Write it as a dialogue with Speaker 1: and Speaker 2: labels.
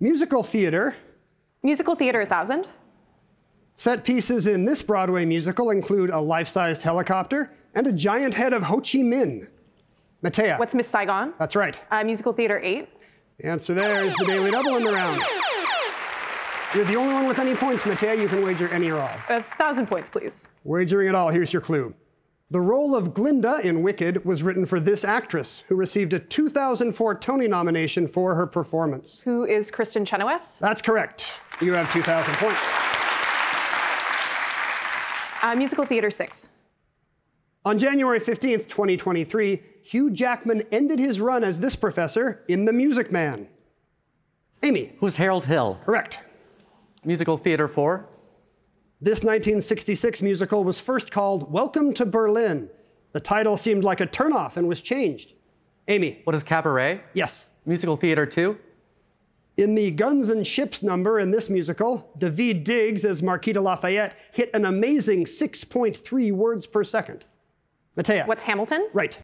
Speaker 1: Musical theater.
Speaker 2: Musical theater a 1000.
Speaker 1: Set pieces in this Broadway musical include a life sized helicopter and a giant head of Ho Chi Minh. Mattea.
Speaker 2: What's Miss Saigon?
Speaker 1: That's right.
Speaker 2: Uh, musical theater 8.
Speaker 1: The answer there is the Daily Double in the round. You're the only one with any points, Mattea. You can wager any or all.
Speaker 2: A thousand points, please.
Speaker 1: Wagering it all, here's your clue. The role of Glinda in Wicked was written for this actress, who received a 2004 Tony nomination for her performance.
Speaker 2: Who is Kristin Chenoweth?
Speaker 1: That's correct. You have 2,000 points.
Speaker 2: Uh, musical theater 6.
Speaker 1: On January 15th, 2023, Hugh Jackman ended his run as this professor in The Music Man. Amy.
Speaker 3: Who's Harold Hill?
Speaker 1: Correct.
Speaker 3: Musical Theater 4.
Speaker 1: This 1966 musical was first called Welcome to Berlin. The title seemed like a turnoff and was changed. Amy.
Speaker 3: What is Cabaret?
Speaker 1: Yes.
Speaker 3: Musical Theater too?
Speaker 1: In the Guns and Ships number in this musical, Daveed Diggs as Marquis de Lafayette hit an amazing 6.3 words per second. Mattea.
Speaker 2: What's Hamilton?
Speaker 1: Right.